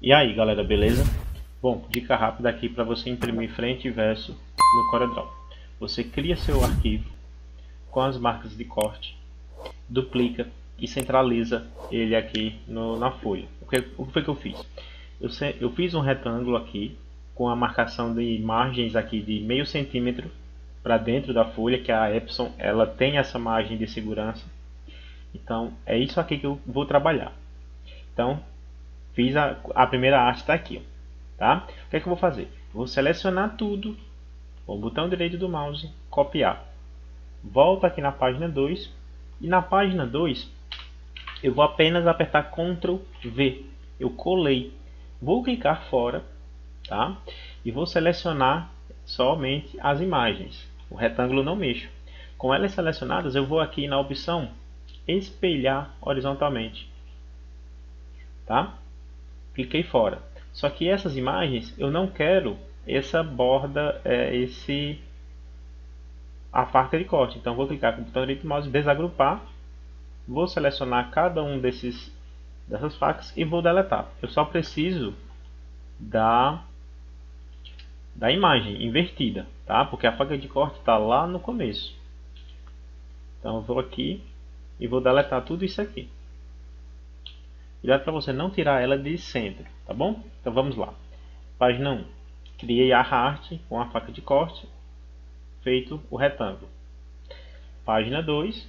E aí galera, beleza? Bom, dica rápida aqui para você imprimir frente e verso no CorelDRAW. Você cria seu arquivo com as marcas de corte, duplica e centraliza ele aqui no, na folha. O que, o que foi que eu fiz? Eu, eu fiz um retângulo aqui com a marcação de margens aqui de meio centímetro para dentro da folha, que a Epson ela tem essa margem de segurança. Então é isso aqui que eu vou trabalhar. Então Fiz a, a primeira arte está aqui. Tá? O que é que eu vou fazer? Vou selecionar tudo o botão direito do mouse, copiar. Volto aqui na página 2 e na página 2 eu vou apenas apertar Ctrl V. Eu colei. Vou clicar fora tá? e vou selecionar somente as imagens. O retângulo não mexo. Com elas selecionadas, eu vou aqui na opção espelhar horizontalmente. Tá? Cliquei fora. Só que essas imagens eu não quero essa borda, é, esse a faca de corte. Então vou clicar com o botão direito do mouse, desagrupar, vou selecionar cada um desses dessas facas e vou deletar. Eu só preciso da da imagem invertida, tá? Porque a faca de corte está lá no começo. Então eu vou aqui e vou deletar tudo isso aqui. Cuidado para você não tirar ela de centro, tá bom? Então vamos lá. Página 1. Criei a arte com a faca de corte, feito o retângulo. Página 2.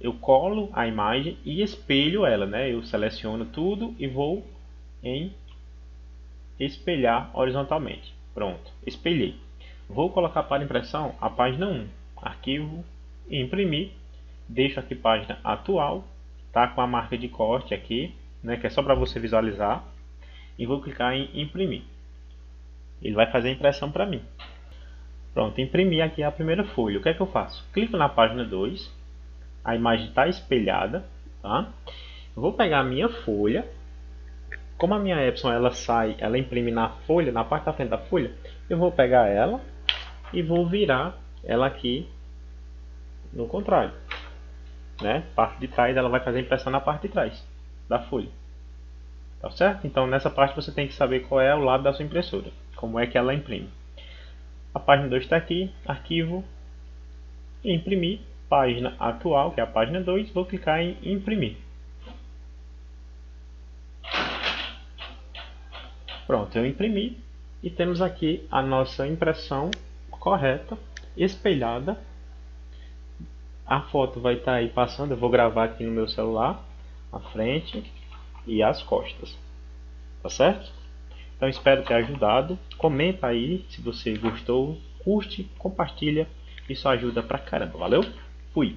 Eu colo a imagem e espelho ela, né? Eu seleciono tudo e vou em espelhar horizontalmente. Pronto, espelhei. Vou colocar para impressão a página 1. Arquivo, imprimir. Deixo aqui página atual. Tá com a marca de corte aqui né, que é só para você visualizar, e vou clicar em imprimir. Ele vai fazer a impressão para mim. Pronto, imprimi aqui a primeira folha. O que é que eu faço? Clico na página 2, a imagem está espelhada, tá? Vou pegar a minha folha, como a minha Epson ela sai, ela imprime na folha, na parte da frente da folha, eu vou pegar ela e vou virar ela aqui no contrário, né? Parte de trás ela vai fazer impressão na parte de trás da folha. Tá certo? Então nessa parte você tem que saber qual é o lado da sua impressora, como é que ela imprime. A página 2 está aqui, arquivo, imprimir, página atual, que é a página 2, vou clicar em imprimir. Pronto, eu imprimi e temos aqui a nossa impressão correta, espelhada. A foto vai estar tá aí passando, eu vou gravar aqui no meu celular a frente e as costas. Tá certo? Então espero ter ajudado. Comenta aí se você gostou, curte, compartilha. Isso ajuda pra caramba. Valeu? Fui!